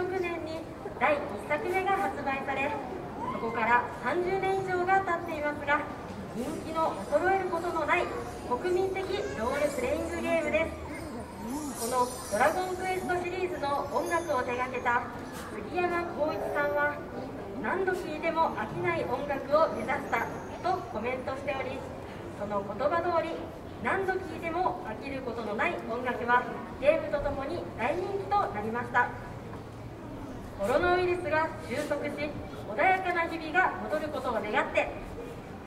1986年に第1作目が発売されそこから30年以上が経っていますが人気の衰えることのない国民的ロールプレイングゲームです。この「ドラゴンクエスト」シリーズの音楽を手掛けた杉山浩一さんは何度聴いても飽きない音楽を目指したとコメントしておりその言葉通り何度聴いても飽きることのない音楽はゲームとともに大人気となりました。コロナウイルスが収束し穏やかな日々が戻ることを願って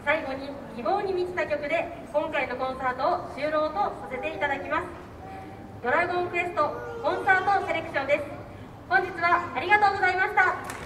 最後に希望に満ちた曲で今回のコンサートを終了とさせていただきます。ドラゴンクエストコンサートセレクションです。本日はありがとうございました。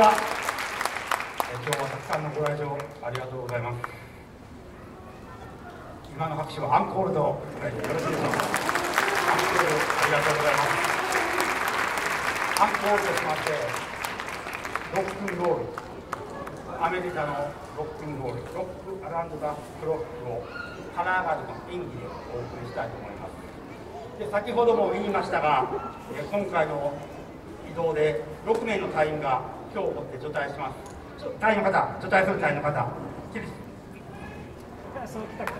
は。え今日はたくさんのご来場ありがとうございます。今の拍手はアンコールとよろしいでしょうかアンコールありがとうございます。アンコールとしましてロックンロール。アメリカのロックンロール。ロックアランドザクロックをカナーガルの演技でお送りしたいと思いますで先ほども言いましたがえ今回の移動で6名の隊員が今日をもって除隊します。隊員の方除隊する隊員の方起立そう来た来た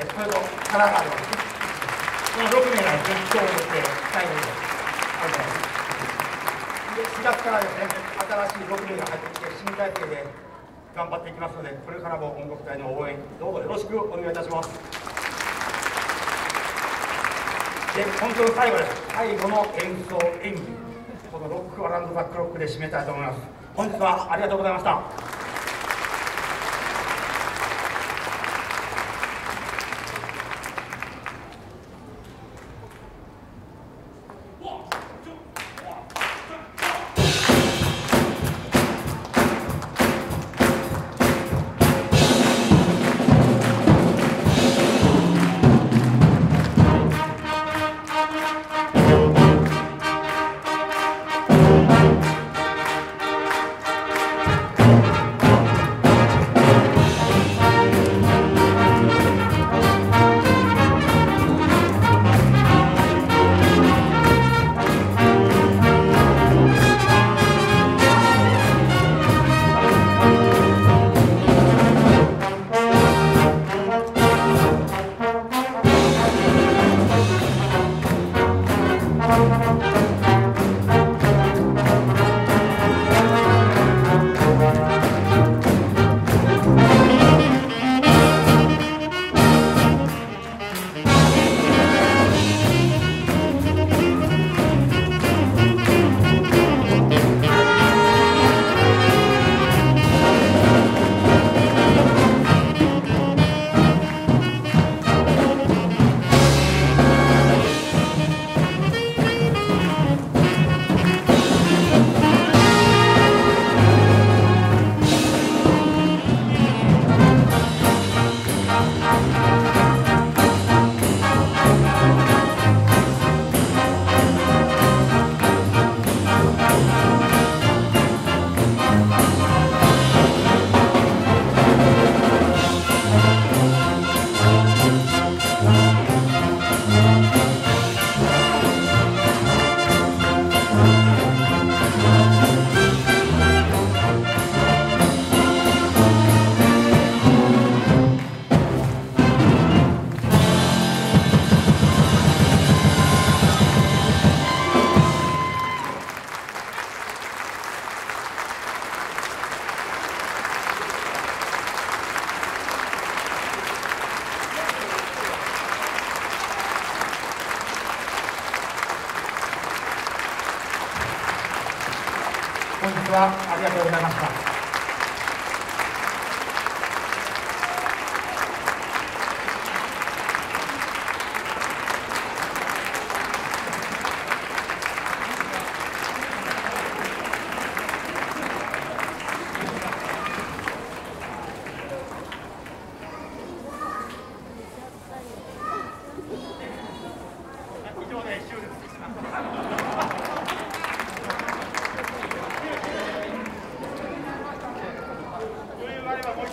えそれとカラーがありますこの6名がですね今日をもって最後にあすで4月からですね新しい6名が入ってきて新体制で頑張っていきますのでこれからも音楽隊の応援どうぞよろしくお願いいたします。で本当に最後です。最後の演奏演技このロックアランドザクロックで締めたいと思います。本日はありがとうございました。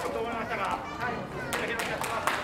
と思いましたが、はい、お願いします。